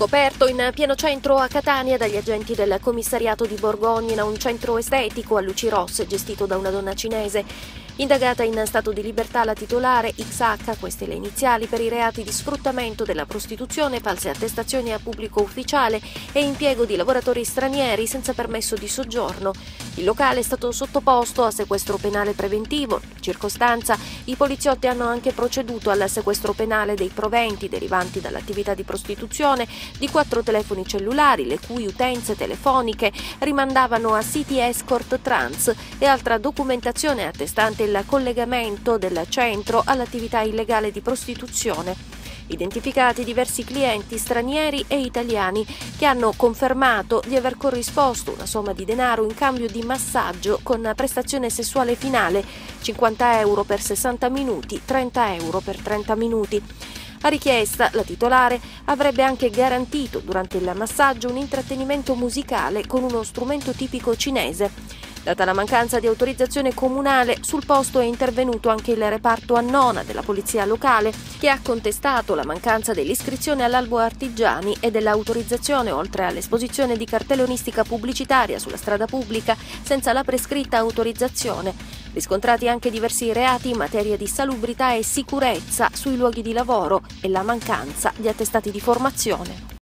Scoperto in pieno centro a Catania dagli agenti del commissariato di Borgogna un centro estetico a luci rosse gestito da una donna cinese. Indagata in stato di libertà la titolare XH, queste le iniziali per i reati di sfruttamento della prostituzione, false attestazioni a pubblico ufficiale e impiego di lavoratori stranieri senza permesso di soggiorno. Il locale è stato sottoposto a sequestro penale preventivo. Circostanza, i poliziotti hanno anche proceduto al sequestro penale dei proventi derivanti dall'attività di prostituzione di quattro telefoni cellulari, le cui utenze telefoniche rimandavano a siti escort trans e altra documentazione attestante il collegamento del centro all'attività illegale di prostituzione identificati diversi clienti stranieri e italiani che hanno confermato di aver corrisposto una somma di denaro in cambio di massaggio con prestazione sessuale finale 50 euro per 60 minuti, 30 euro per 30 minuti. A richiesta, la titolare avrebbe anche garantito durante il massaggio un intrattenimento musicale con uno strumento tipico cinese. Data la mancanza di autorizzazione comunale, sul posto è intervenuto anche il reparto Annona della polizia locale, che ha contestato la mancanza dell'iscrizione all'albo artigiani e dell'autorizzazione, oltre all'esposizione di cartellonistica pubblicitaria sulla strada pubblica senza la prescritta autorizzazione riscontrati anche diversi reati in materia di salubrità e sicurezza sui luoghi di lavoro e la mancanza di attestati di formazione.